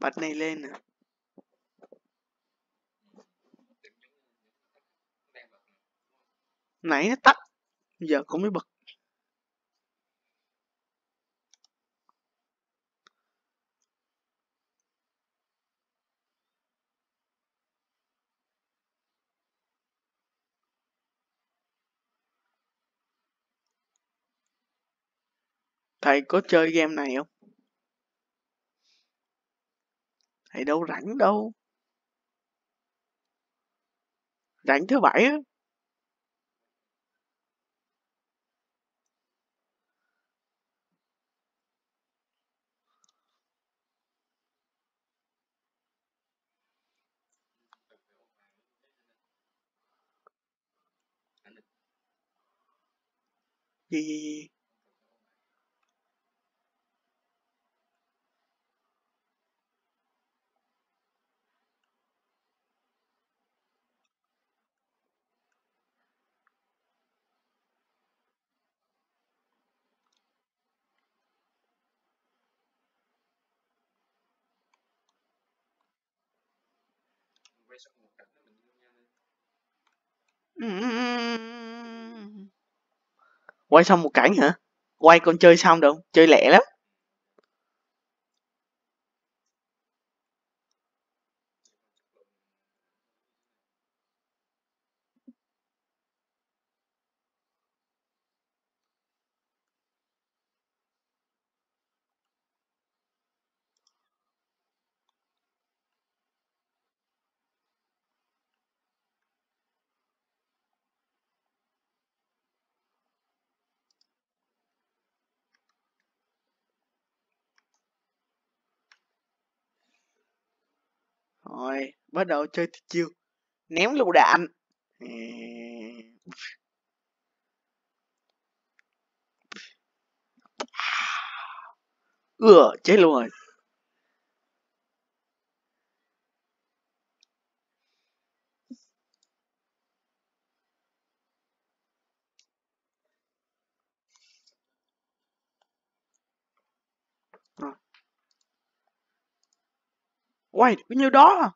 bật này lên nè nãy nó tắt, giờ cũng mới bật. Thầy có chơi game này không? Thầy đâu rảnh đâu. Rảnh thứ bảy á. Gì gì gì? Quay xong một cảnh mình vô nhau lên quay xong một cảnh hả? Quay con chơi xong đâu? Chơi lẹ lắm. Rồi bắt đầu chơi tuyệt chiêu. Ném lựu đạn. À. ừa chết luôn rồi. Uầy, bao nhiêu đó à?